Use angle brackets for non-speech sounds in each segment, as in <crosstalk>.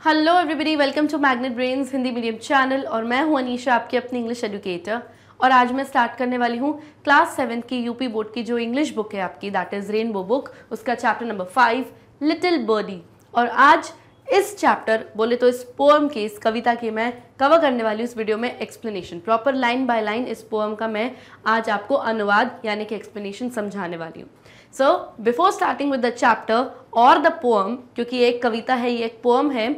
Hello everybody welcome to Magnet Brains Hindi medium channel और मैं हूँ अनीशा आपकी अपनी इंग्लिश एजुकेटर और आज मैं स्टार्ट करने वाली हूँ क्लास सेवन की यूपी बोर्ड की जो इंग्लिश बुक है आपकी दैट इज़ रेनबो बुक उसका chapter number five little birdie और आज इस चैप्टर बोले तो इस पोएम की, इस कविता की मैं कवर करने वाली हूँ। इस वीडियो में explanation proper line by line इस पोएम का मैं आज आपको अनुवाद, यानी कि एक्सप्लेनेशन समझाने वाली हूँ। So before starting with the chapter और द पोएम क्योंकि एक कविता है, ये एक पोएम है,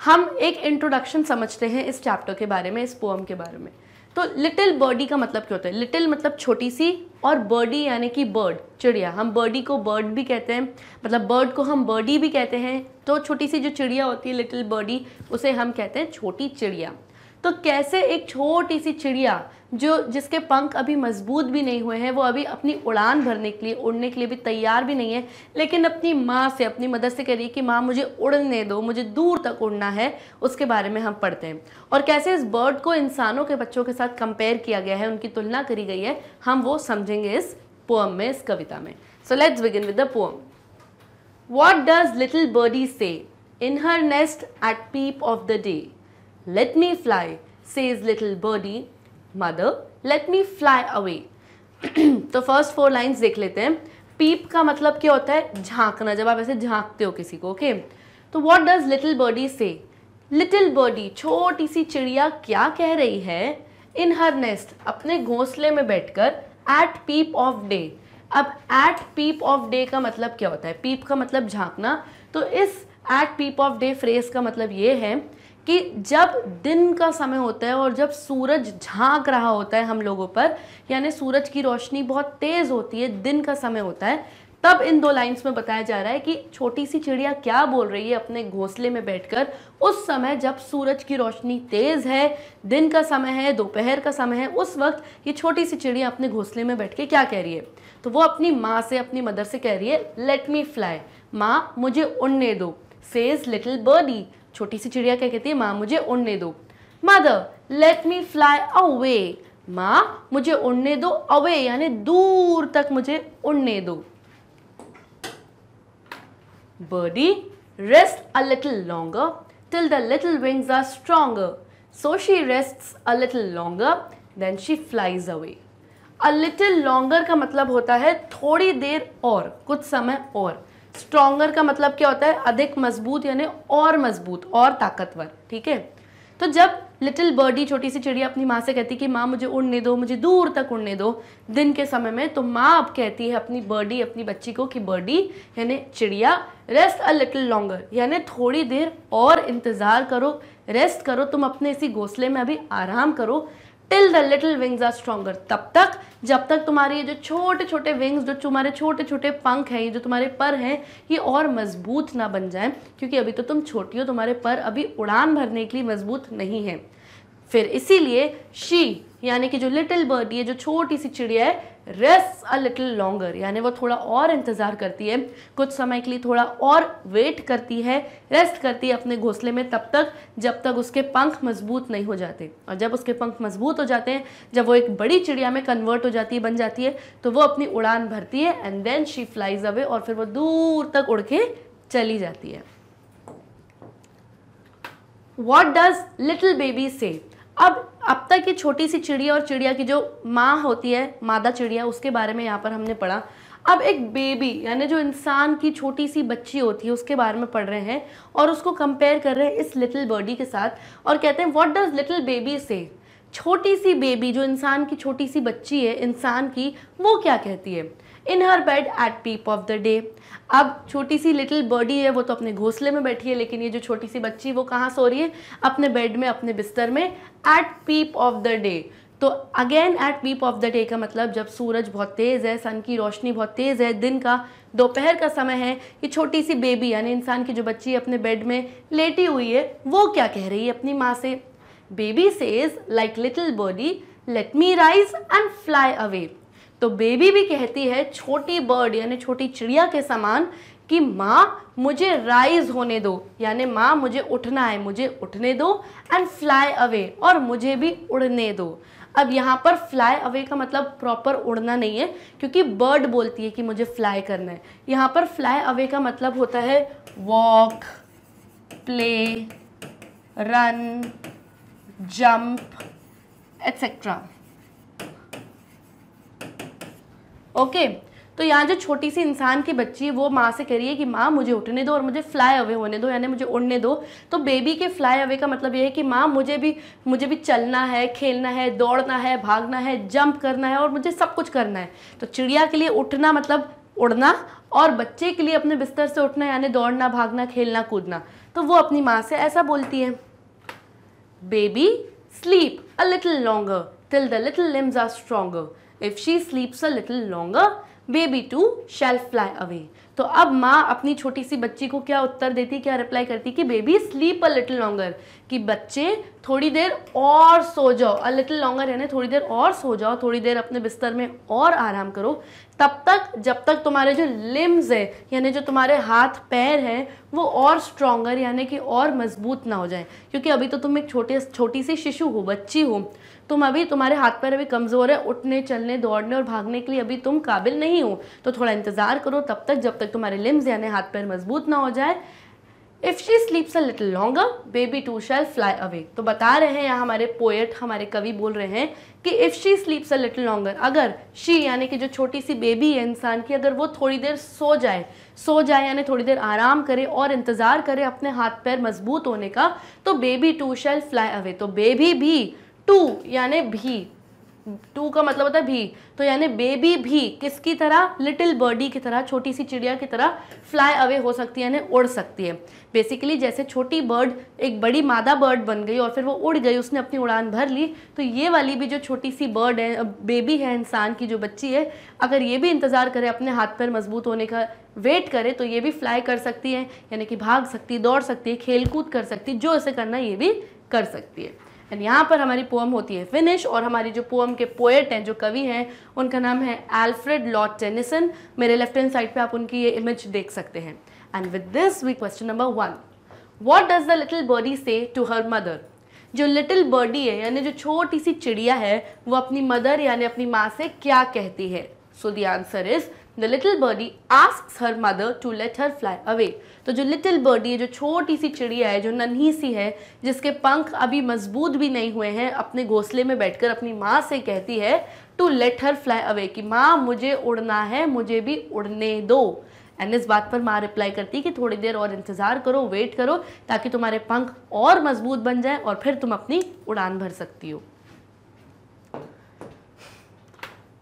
हम एक इंट्रोडक्शन समझते हैं इस चैप्टर के बारे में, इस पोएम के बारे में। तो लिटिल बर्डी का मतलब क्या होता है? लिटिल मतलब छोटी सी और बर्डी यानी कि बर्ड चिड़िया। हम बर्डी को बर्ड भी कहते हैं मतलब बर्ड को हम बर्डी भी कहते हैं। तो छोटी सी जो चिड़िया होती है लिटिल बर्डी उसे हम कहते हैं छोटी चिड़िया। तो कैसे एक छोटी सी चिड़िया जो जिसके पंख अभी मज़बूत भी नहीं हुए हैं, वो अभी अपनी उड़ान भरने के लिए, उड़ने के लिए भी तैयार भी नहीं है, लेकिन अपनी माँ से, अपनी मदद से कह रही है कि, माँ, मुझे उड़ने दो, मुझे दूर तक उड़ना है, उसके बारे में हम पढ़ते हैं। और कैसे इस बर्ड को इंसानों के बच्चों के साथ कंपेयर किया गया है, उनकी तुलना करी गई है, हम वो समझेंगे इस पोअम में, इस कविता में। So let's begin with the poem what does little birdie say in her nest at peep of the day Let me fly, says little birdie. Mother, let me fly away. <clears throat> तो first four lines देख लेते हैं। पीप का मतलब क्या होता है? झांकना जब आप ऐसे झांकते हो किसी को ओके तो what does little birdie say little birdie छोटी सी चिड़िया क्या कह रही है? इन हर नेस्ट अपने घोंसले में बैठकर एट पीप ऑफ़ डे अब एट पीप ऑफ़ डे का मतलब क्या होता है? पीप का मतलब झांकना। तो इस at peep of day phrase का मतलब ये है कि जब दिन का समय होता है और जब सूरज झाँक रहा होता है हम लोगों पर, यानी सूरज की रोशनी बहुत तेज़ होती है, दिन का समय होता है, तब इन दो लाइंस में बताया जा रहा है कि छोटी सी चिड़िया क्या बोल रही है अपने घोंसले में बैठकर। उस समय जब सूरज की रोशनी तेज़ है, दिन का समय है, दोपहर का समय है, उस वक्त ये छोटी सी चिड़िया अपने घोंसले में बैठ के क्या कह रही है? तो वो अपनी माँ से, अपनी मदर से कह रही है लेट मी फ्लाई माँ, मुझे उड़ने दो. सेज लिटिल बर्डी छोटी सी चिड़िया क्या कहती है, माँ, मुझे उड़ने दो। Mother let me fly away माँ, मुझे उड़ने दो अवे यानी दूर तक मुझे उड़ने दो। Birdie rest a little longer till the little wings are stronger so she rest a little longer then she flies away a little longer का मतलब होता है थोड़ी देर और, कुछ समय और। स्ट्रॉन्गर का मतलब क्या होता है? अधिक मज़बूत यानी और मज़बूत, और ताकतवर, ठीक है? तो जब लिटिल बर्डी छोटी सी चिड़िया अपनी माँ से कहती कि, माँ, मुझे उड़ने दो, मुझे दूर तक उड़ने दो दिन के समय में तो माँ अब कहती है अपनी बर्डी अपनी बच्ची को कि बर्डी यानी चिड़िया रेस्ट अ लिटिल लॉन्गर यानी थोड़ी देर और इंतज़ार करो रेस्ट करो, तुम अपने इसी घोंसले में अभी आराम करो till the little wings are stronger तब तक, जब तक तुम्हारे ये जो छोटे छोटे विंग्स जो तुम्हारे छोटे छोटे पंख हैं, ये जो तुम्हारे पर हैं, ये और मज़बूत ना बन जाए, क्योंकि अभी तो तुम छोटी हो, तुम्हारे पर अभी उड़ान भरने के लिए मज़बूत नहीं है। फिर इसीलिए शी यानी कि जो लिटिल बर्ड ये जो छोटी सी चिड़िया है रेस्ट अ लिटिल लॉन्गर यानी वो थोड़ा और इंतज़ार करती है, कुछ समय के लिए थोड़ा और वेट करती है रेस्ट करती है अपने घोंसले में तब तक जब तक उसके पंख मज़बूत नहीं हो जाते। और जब उसके पंख मज़बूत हो जाते हैं, जब वो एक बड़ी चिड़िया में कन्वर्ट हो जाती है, बन जाती है तो वो अपनी उड़ान भरती है and then she flies away और फिर वो दूर तक उड़ के चली जाती है। वॉट डज लिटिल बेबी से अब अब तक ये छोटी सी चिड़िया और चिड़िया की जो माँ होती है, मादा चिड़िया, उसके बारे में यहाँ पर हमने पढ़ा। अब एक बेबी यानी जो इंसान की छोटी सी बच्ची होती है, उसके बारे में पढ़ रहे हैं और उसको कंपेयर कर रहे हैं इस लिटिल बर्डी के साथ और कहते हैं व्हाट डज लिटिल बेबी से छोटी सी बेबी जो इंसान की छोटी सी बच्ची है, इंसान की, वो क्या कहती है? In her bed at peep of the day अब छोटी सी लिटिल बॉडी है, वो तो अपने घोंसले में बैठी है, लेकिन ये जो छोटी सी बच्ची वो कहाँ सो रही है? अपने बेड में, अपने बिस्तर में at peep of the day तो again at peep of the day का मतलब जब सूरज बहुत तेज़ है सन की रोशनी बहुत तेज़ है, दिन का, दोपहर का समय है, ये छोटी सी बेबी यानी इंसान की जो बच्ची अपने बेड में लेटी हुई है, वो क्या कह रही है अपनी माँ से? Baby says like little birdie let me rise and fly away तो बेबी भी कहती है, छोटी बर्ड यानी छोटी चिड़िया के समान कि माँ, मुझे राइज होने दो। यानी माँ, मुझे उठना है, मुझे उठने दो एंड फ्लाई अवे और मुझे भी उड़ने दो। अब यहाँ पर फ्लाई अवे का मतलब प्रॉपर उड़ना नहीं है, क्योंकि बर्ड बोलती है कि मुझे फ्लाई करना है। यहाँ पर फ्लाई अवे का मतलब होता है walk play run jump etcetera okay तो यहाँ जो छोटी सी इंसान की बच्ची है, वो माँ से कह रही है कि माँ, मुझे उठने दो और मुझे फ्लाई अवे होने दो, यानी मुझे उड़ने दो। तो बेबी के फ्लाई अवे का मतलब ये है कि माँ, मुझे भी मुझे भी चलना है, खेलना है, दौड़ना है, भागना है जंप करना है और मुझे सब कुछ करना है। तो चिड़िया के लिए उठना मतलब उड़ना और बच्चे के लिए अपने बिस्तर से उठना, यानी दौड़ना, भागना, खेलना, कूदना। तो वो अपनी माँ से ऐसा बोलती है baby sleep a little longer till the little limbs are stronger if she sleeps a little longer baby too shall fly away तो अब माँ अपनी छोटी सी बच्ची को क्या उत्तर देती, क्या रिप्लाई करती कि baby sleep a little longer कि बच्चे थोड़ी देर और सो जाओ अ लिटिल लॉन्गर यानी थोड़ी देर और सो जाओ, थोड़ी देर अपने बिस्तर में और आराम करो। तब तक, जब तक तुम्हारे जो लिम्स है, यानी जो तुम्हारे हाथ, पैर हैं, वो और स्ट्रॉन्गर यानी कि और मज़बूत ना हो जाए। क्योंकि अभी तो तुम एक छोटे, छोटी सी शिशु हो, बच्ची हो। तुम अभी तुम्हारे हाथ पैर अभी कमज़ोर है, उठने, चलने, दौड़ने और भागने के लिए अभी तुम काबिल नहीं हो। तो थोड़ा इंतज़ार करो तब तक, जब तक तुम्हारे लिम्स यानी हाथ पैर मज़बूत ना हो जाए। If she sleeps a little longer baby too shall fly away तो बता रहे हैं यहाँ हमारे पोएट हमारे कवि बोल रहे हैं कि if she sleeps a little longer अगर शी यानी कि जो छोटी सी बेबी है इंसान की, अगर वो थोड़ी देर सो जाए सो जाए यानी थोड़ी देर आराम करे और इंतज़ार करे अपने हाथ पैर मज़बूत होने का तो baby too shall fly away तो बेबी भी टू, यानी भी। टू का मतलब होता है भी। तो यानी बेबी भी किसकी तरह लिटिल बर्डी की तरह छोटी सी चिड़िया की तरह फ्लाई अवे हो सकती है, यानी उड़ सकती है। बेसिकली जैसे छोटी बर्ड एक बड़ी मादा बर्ड बन गई और फिर वो उड़ गई, उसने अपनी उड़ान भर ली तो ये वाली भी जो छोटी सी बर्ड है बेबी है इंसान की जो बच्ची है, अगर ये भी इंतज़ार करे अपने हाथ पैर मज़बूत होने का वेट करे तो ये भी फ्लाई कर सकती है, यानी कि भाग सकती दौड़ सकती है खेल कूद कर सकती जो इसे करना ये भी कर सकती है। एंड यहाँ पर हमारी पोअम होती है फिनिश और हमारी जो पोअम के पोएट हैं, जो कवि हैं, उनका नाम है एल्फ्रेड लॉर्ड टेनिसन मेरे लेफ़्ट हैंड साइड पे आप उनकी ये इमेज देख सकते हैं। And with this we question number one what does the little birdie say to her mother जो लिटिल बर्डी है, यानी जो छोटी सी चिड़िया है, वो अपनी मदर यानी अपनी माँ से क्या कहती है? So the answer is the little birdie ask her mother to let her fly away तो जो लिटिल बर्डी है जो छोटी सी चिड़िया है, जो नन्ही सी है, जिसके पंख अभी मज़बूत भी नहीं हुए हैं, अपने घोंसले में बैठकर अपनी माँ से कहती है to let her fly away कि, माँ, मुझे उड़ना है, मुझे भी उड़ने दो। एंड इस बात पर माँ रिप्लाई करती है कि, थोड़ी देर और इंतज़ार करो वेट करो, ताकि तुम्हारे पंख और मज़बूत बन जाए और फिर तुम अपनी उड़ान भर सकती हो.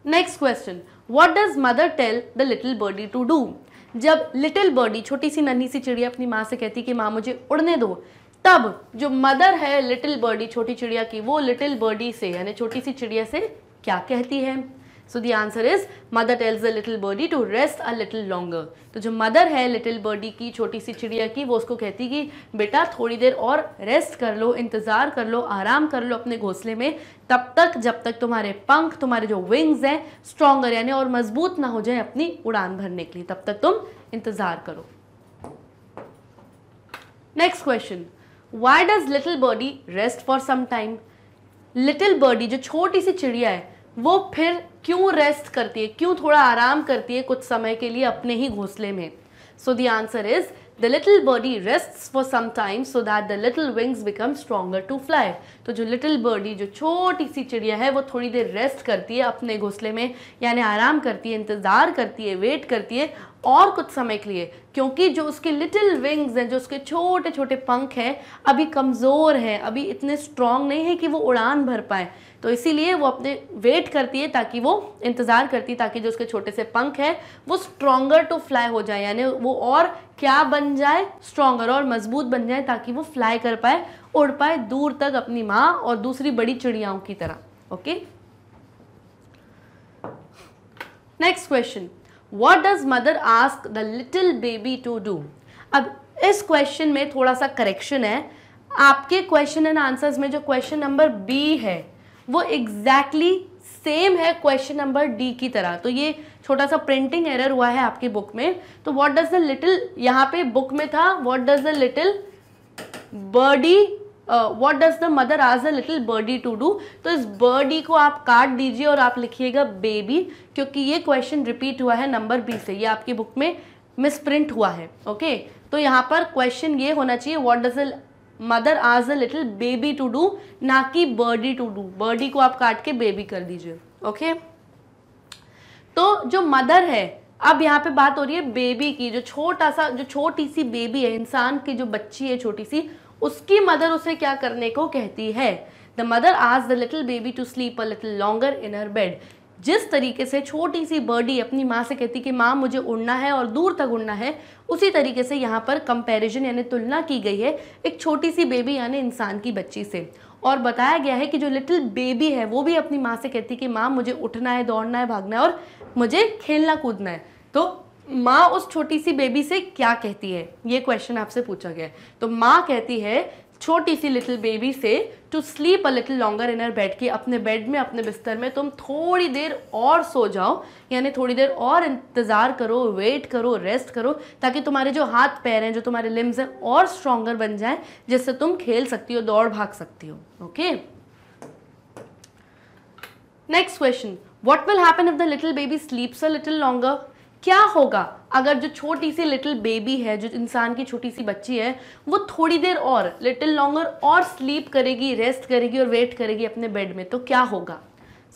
Next question what does mother tell the little birdie to do जब लिटिल बर्डी छोटी सी नन्ही सी चिड़िया अपनी माँ से कहती कि, माँ, मुझे उड़ने दो। तब जो मदर है लिटिल बर्डी छोटी चिड़िया की, वो लिटिल बर्डी से, यानी छोटी सी चिड़िया से क्या कहती है? So the answer is mother tells the little birdie to rest a little longer तो जो मदर है लिटिल बर्डी की, छोटी सी चिड़िया की, वो उसको कहती कि, बेटा, थोड़ी देर और रेस्ट कर लो, इंतज़ार कर लो, आराम कर लो अपने घोंसले में। तब तक, जब तक तुम्हारे पंख, तुम्हारे जो विंग्स हैं स्ट्रॉन्गर यानी और मज़बूत ना हो जाए अपनी उड़ान भरने के लिए। तब तक तुम इंतज़ार करो। Next question why does little birdie rest for some time little birdie जो छोटी सी चिड़िया है वो फिर क्यों रेस्ट करती है? क्यों थोड़ा आराम करती है कुछ समय के लिए अपने ही घोंसले में? So the answer is the little birdie rest for some time so that the little wings become stronger to fly तो जो लिटिल बर्डी जो छोटी सी चिड़िया है, वो थोड़ी देर रेस्ट करती है अपने घोंसले में, यानी आराम करती है, इंतज़ार करती है वेट करती है और कुछ समय के लिए। क्योंकि जो उसके लिटिल विंग्स हैं, जो उसके छोटे छोटे पंख हैं, अभी कमज़ोर हैं, अभी इतने स्ट्रॉन्ग नहीं है कि वो उड़ान भर पाए। तो इसीलिए वो अपने वेट करती है ताकि वो इंतज़ार करती है ताकि जो उसके छोटे से पंख हैं, वो स्ट्रॉन्गर टू फ्लाई हो जाए, यानी वो और क्या बन जाए स्ट्रॉन्गर और मज़बूत बन जाए ताकि वो फ्लाई कर पाए, उड़ पाए दूर तक अपनी माँ और दूसरी बड़ी चिड़ियाओं की तरह okay next question what does mother ask the little baby to do अब इस क्वेश्चन में थोड़ा सा करेक्शन है। आपके क्वेश्चन एंड आंसर्स में जो क्वेश्चन नंबर बी है वो एग्जैक्टली exactly सेम है क्वेश्चन नंबर डी की तरह। तो ये छोटा सा प्रिंटिंग एरर हुआ है आपकी बुक में। तो व्हाट डज द लिटिल यहाँ पे बुक में था what does the little birdie what does the mother ask the little birdie to do तो इस बर्डी को आप काट दीजिए और आप लिखिएगा बेबी क्योंकि ये क्वेश्चन रिपीट हुआ है नंबर बी से। ये आपकी बुक में मिसप्रिंट हुआ है ओके okay? तो यहाँ पर क्वेश्चन ये होना चाहिए what does mother ask a little baby to do ना कि बर्डी टू डू बर्डी को आप काट के बेबी कर दीजिए ओके तो जो मदर है, अब यहाँ पे बात हो रही है बेबी की, जो छोटा सा, जो छोटी सी बेबी है, इंसान की जो बच्ची है छोटी सी, उसकी मदर उसे क्या करने को कहती है? The mother ask the little baby to sleep a little longer in her bed जिस तरीके से छोटी सी बर्डी अपनी माँ से कहती कि, माँ, मुझे उड़ना है और दूर तक उड़ना है, उसी तरीके से यहाँ पर कंपैरिजन यानी तुलना की गई है एक छोटी सी बेबी यानी इंसान की बच्ची से। और बताया गया है कि जो लिटिल बेबी है, वो भी अपनी माँ से कहती कि, माँ, मुझे उठना है, दौड़ना है, भागना है और मुझे खेलना, कूदना है। तो माँ उस छोटी सी बेबी से क्या कहती है? ये क्वेश्चन आपसे पूछा गया है। तो माँ कहती है छोटी सी लिटिल बेबी से to sleep a little longer in bed की अपने बेड में, अपने बिस्तर में तुम थोड़ी देर और सो जाओ, यानी थोड़ी देर और इंतज़ार करो वेट करो रेस्ट करो, ताकि तुम्हारे जो हाथ पैर हैं, जो तुम्हारे लिम्स हैं, और स्ट्रॉन्गर बन जाए, जिससे तुम खेल सकती हो, दौड़ भाग सकती हो okay next question what will happen if the little baby sleeps a little longer क्या होगा अगर जो छोटी सी लिटिल बेबी है, जो इंसान की छोटी सी बच्ची है, वो थोड़ी देर और लिटिल लॉन्गर और स्लीप करेगी रेस्ट करेगी और वेट करेगी अपने बेड में तो क्या होगा?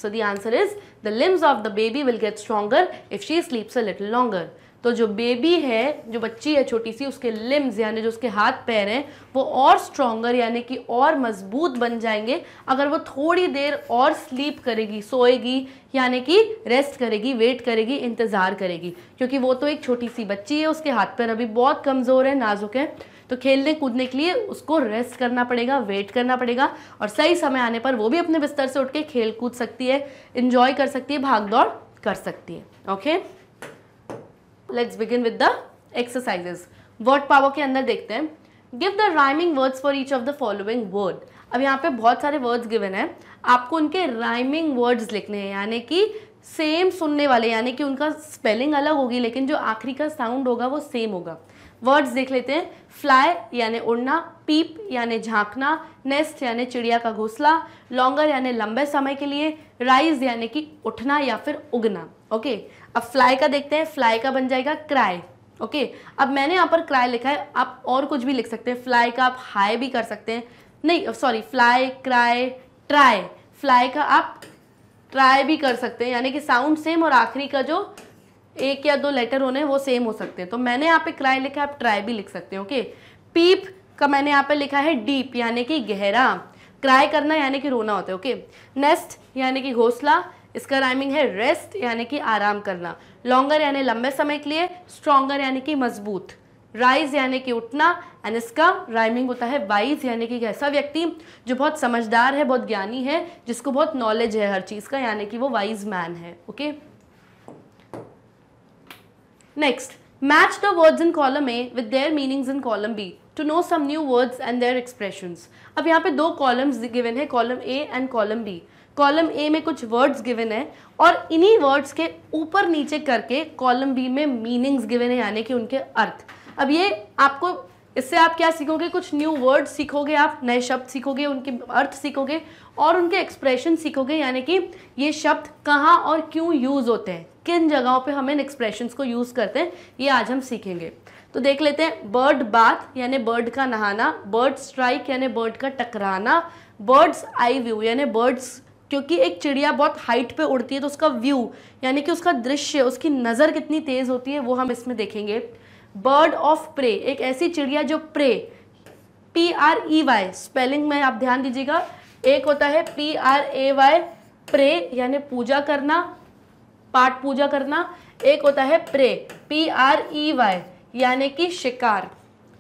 So the answer is the limbs of the baby will get stronger if she sleeps a little longer तो जो बेबी है, जो बच्ची है छोटी सी, उसके लिम्स यानी जो उसके हाथ पैर हैं, वो और स्ट्रॉन्गर यानी कि और मज़बूत बन जाएँगे। अगर वो थोड़ी देर और स्लीप करेगी, सोएगी, यानी कि रेस्ट करेगी वेट करेगी, इंतज़ार करेगी। क्योंकि वो तो एक छोटी सी बच्ची है, उसके हाथ पैर अभी बहुत कमज़ोर है, नाजुक है। तो खेलने कूदने के लिए उसको रेस्ट करना पड़ेगा वेट करना पड़ेगा और सही समय आने पर वो भी अपने बिस्तर से उठ के खेल कूद सकती है इंजॉय कर सकती है, भाग दौड़ कर सकती है। Okay let's begin with the exercises word power के अंदर देखते हैं. Give the rhyming words for each of the following word अब यहाँ पे बहुत सारे वर्ड्स गिवन हैं. आपको उनके राइमिंग वर्ड्स लिखने हैं. यानी कि सेम सुनने वाले, यानी कि उनका स्पेलिंग अलग होगी, लेकिन जो आखिरी का साउंड होगा वो सेम होगा. वर्ड्स देख लेते हैं. फ्लाई यानी उड़ना. पीप यानी झांकना. नेस्ट यानी चिड़िया का घोंसला. लॉन्गर यानी लंबे समय के लिए. राइज यानी कि उठना या फिर उगना. ओके अब फ्लाई का देखते हैं फ्लाई का बन जाएगा क्राई ओके अब मैंने यहाँ पर क्राई लिखा है, आप और कुछ भी लिख सकते हैं। फ्लाई का आप हाई भी कर सकते हैं। नहीं sorry fly cry try fly का आप ट्राई भी कर सकते हैं। यानी कि साउंड सेम और आखिरी का जो एक या दो लेटर होने वो सेम हो सकते हैं। तो मैंने यहाँ पे क्राई लिखा है, आप ट्राई भी लिख सकते हैं ओके पीप का मैंने यहाँ पे लिखा है डीप यानी कि गहरा। क्राई करना यानी कि रोना होता है ओके नेस्ट यानी कि घोसला। इसका राइमिंग है रेस्ट यानी कि आराम करना। लॉन्गर यानी लंबे समय के लिए स्ट्रॉन्गर यानी कि मज़बूत। राइज यानी कि उठना एंड इसका राइमिंग होता है वाइज यानी कि ऐसा व्यक्ति जो बहुत समझदार है, बहुत ज्ञानी है, जिसको बहुत नॉलेज है हर चीज़ का, यानी कि वो वाइज मैन है okay next match the words in column A with their meanings in column B to know some new words and their expressions अब यहाँ पे दो कॉलम्स गिवन है column A and column B column A में कुछ words given है और इन्हीं वर्ड्स के ऊपर नीचे करके कॉलम बी में मीनिंग्स गिवन है, यानी कि उनके अर्थ। अब ये आपको, इससे आप क्या सीखोगे? कुछ न्यू वर्ड सीखोगे आप, नए शब्द सीखोगे, उनके अर्थ सीखोगे और उनके एक्सप्रेशन सीखोगे, यानी कि ये शब्द कहाँ और क्यों यूज़ होते हैं, किन जगहों पे हम इन एक्सप्रेशंस को यूज़ करते हैं, ये आज हम सीखेंगे। तो देख लेते हैं बर्ड बाथ यानी बर्ड का नहाना बर्ड स्ट्राइक यानी बर्ड का टकराना बर्ड्स आई व्यू यानी बर्ड्स क्योंकि एक चिड़िया बहुत हाइट पे उड़ती है तो उसका व्यू यानी कि उसका दृश्य, उसकी नज़र कितनी तेज़ होती है, वो हम इसमें देखेंगे। बर्ड ऑफ़ प्रे एक ऐसी चिड़िया जो prey P R E Y spelling में आप ध्यान दीजिएगा। एक होता है P R A Y pray यानी पूजा करना, पाठ पूजा करना। एक होता है prey P R E Y यानी कि शिकार,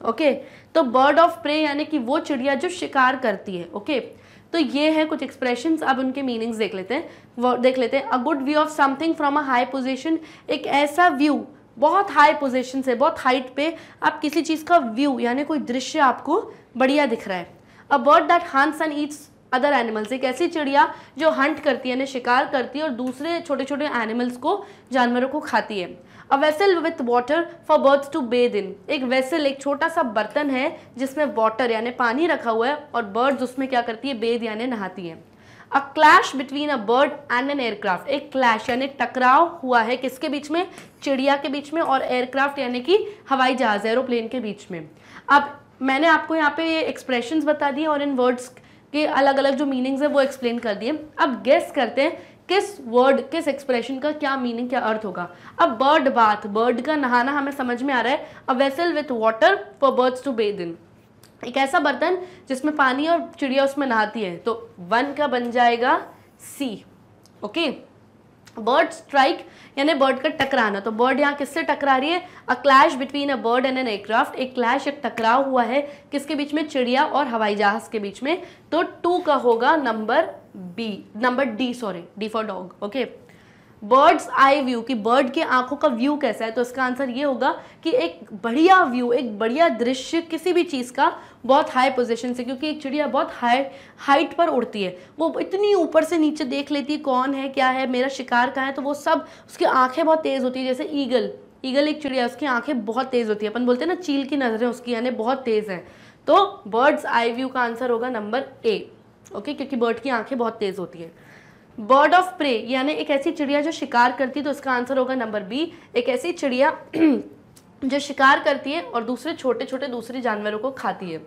ओके? तो बर्ड ऑफ़ प्रे यानी कि वो चिड़िया जो शिकार करती है, ओके? तो ये है कुछ एक्सप्रेशंस अब उनके मीनिंग्स देख लेते हैं। वो देख लेते हैं a good view of something from a high position एक ऐसा व्यू बहुत हाई पोजिशन से, बहुत हाइट पे आप किसी चीज़ का व्यू यानी कोई दृश्य आपको बढ़िया दिख रहा है। A bird that hunts and eats other animals एक ऐसी चिड़िया जो हंट करती है, यानी शिकार करती है और दूसरे छोटे छोटे एनिमल्स को, जानवरों को खाती है। A vessel with water for birds to bathe in एक वेसल एक छोटा सा बर्तन है, जिसमें वाटर यानी पानी रखा हुआ है, और बर्ड्स उसमें क्या करती है? बेद यानी नहाती हैं। A clash between a bird and an aircraft एक क्लैश यानी टकराव हुआ है किसके बीच में? चिड़िया के बीच में, और एयरक्राफ्ट यानी कि हवाई जहाज़ एरोप्लेन के बीच में। अब मैंने आपको यहाँ पे ये एक्सप्रेशन बता दिए, और इन वर्ड्स के अलग अलग जो मीनिंग्स है, वो एक्सप्लेन कर दिए। अब गेस करते हैं किस वर्ड किस एक्सप्रेशन का क्या मीनिंग क्या अर्थ होगा? अब बर्ड बाथ बर्ड का नहाना हमें समझ में आ रहा है। A vessel with water for birds to bathe in एक ऐसा बर्तन जिसमें पानी और चिड़िया उसमें नहाती है। तो वन का बन जाएगा सी ओके बर्ड स्ट्राइक यानी बर्ड का टकराना। तो बर्ड यहाँ किससे टकरा रही है? A clash between a bird and an aircraft एक क्लैश एक टकराव हुआ है किसके बीच में? चिड़िया और हवाई जहाज़ के बीच में। तो टू का होगा number B number D sorry D for dog okay bird's eye view कि बर्ड की आँखों का व्यू कैसा है? तो इसका आंसर ये होगा कि एक बढ़िया व्यू एक बढ़िया दृश्य किसी भी चीज़ का बहुत हाई पोजीशन से, क्योंकि एक चिड़िया बहुत हाई हाइट पर उड़ती है। वो इतनी ऊपर से नीचे देख लेती है कौन है, क्या है, मेरा शिकार कहाँ है तो वो सब उसकी आँखें बहुत तेज़ होती है, जैसे ईगल ईगल एक चिड़िया उसकी आँखें बहुत तेज़ होती है। अपन बोलते हैं ना, चील की नज़रें उसकी, यानी बहुत तेज़ हैं। तो बर्ड्स आई व्यू का आंसर होगा नंबर ए ओके क्योंकि बर्ड की आँखें बहुत तेज़ होती है। बर्ड ऑफ़ प्रे यानी एक ऐसी चिड़िया जो शिकार करती है तो उसका आंसर होगा नंबर बी एक ऐसी चिड़िया <clears throat> जो शिकार करती है और दूसरे छोटे छोटे दूसरे जानवरों को खाती है।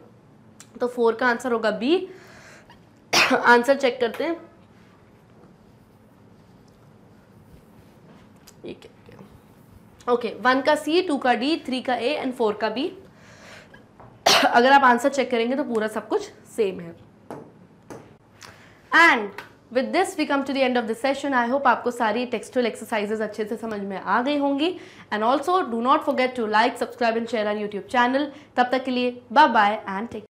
तो फोर का आंसर होगा बी आंसर चेक करते हैं। ओके वन का सी टू का डी थ्री का ए एंड फोर का बी <clears throat> अगर आप आंसर चेक करेंगे तो पूरा सब कुछ सेम है। And with this we come to the end of the session I hope आपको सारी टेक्सटुअल एक्सरसाइजेज अच्छे से समझ में आ गई होंगी. And also do not forget to like subscribe and share our YouTube channel तब तक के लिए बाय बाय एंड टेक